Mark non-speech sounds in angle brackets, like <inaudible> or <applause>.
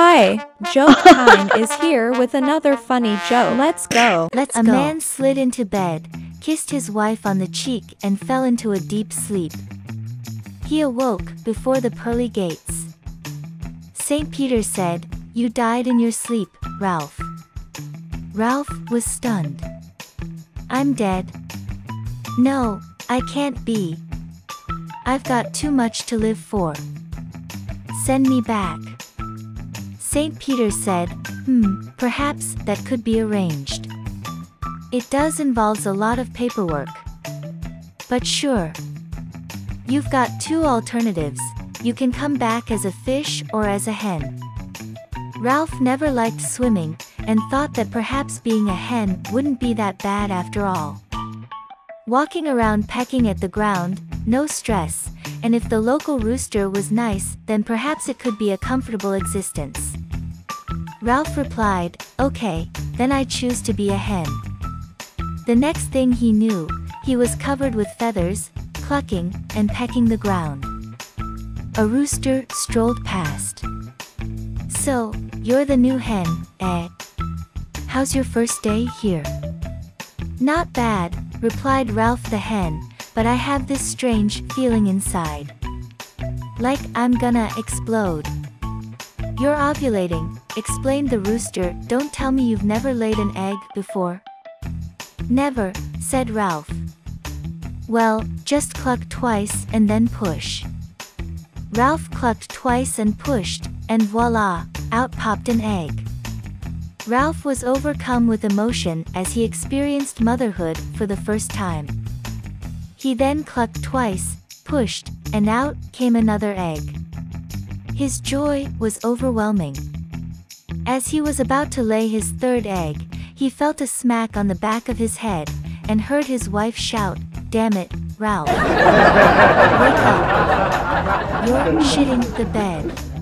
Hi, Joke Time <laughs> is here with another funny joke. Let's go. Let's a go. man slid into bed, kissed his wife on the cheek, and fell into a deep sleep. He awoke before the pearly gates. St. Peter said, You died in your sleep, Ralph. Ralph was stunned. I'm dead. No, I can't be. I've got too much to live for. Send me back. St. Peter said, Hmm, perhaps that could be arranged. It does involves a lot of paperwork. But sure. You've got two alternatives. You can come back as a fish or as a hen. Ralph never liked swimming, and thought that perhaps being a hen wouldn't be that bad after all. Walking around pecking at the ground, no stress, and if the local rooster was nice, then perhaps it could be a comfortable existence. Ralph replied, Okay, then I choose to be a hen. The next thing he knew, he was covered with feathers, clucking, and pecking the ground. A rooster strolled past. So, you're the new hen, eh? How's your first day here? Not bad, replied Ralph the hen, but I have this strange feeling inside. Like I'm gonna explode. You're ovulating, explained the rooster. Don't tell me you've never laid an egg before. Never, said Ralph. Well, just cluck twice and then push. Ralph clucked twice and pushed, and voila, out popped an egg. Ralph was overcome with emotion as he experienced motherhood for the first time. He then clucked twice, pushed, and out came another egg. His joy was overwhelming. As he was about to lay his third egg, he felt a smack on the back of his head, and heard his wife shout, Damn it, Ralph. <laughs> Wake up. You're shitting the bed.